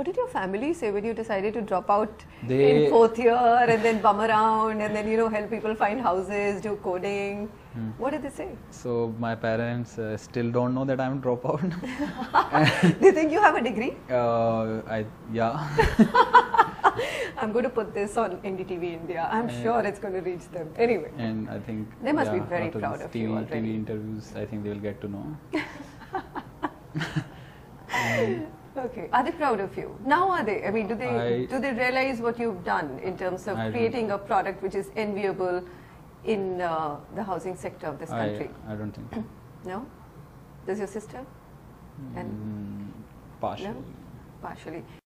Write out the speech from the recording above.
What did your family say when you decided to drop out They- in fourth year and then bum around and then you know help people find houses, do coding? What did they say? So my parents uh, still don't know that I'm a dropout. they think you have a degree. uh, I yeah. I'm going to put this on NDTV India. I'm Uh, sure it's going to reach them. Anyway, and I think They must be very proud of TV, you already. TV interviews, I think they will get to know. Okay. Are they proud of you? Now are they? I mean, do they I- do they realize what you've done in terms of I creating a product which is enviable in uh, the housing sector of this I, country? I don't think. No. Does your sister? And Mm, partially. partially.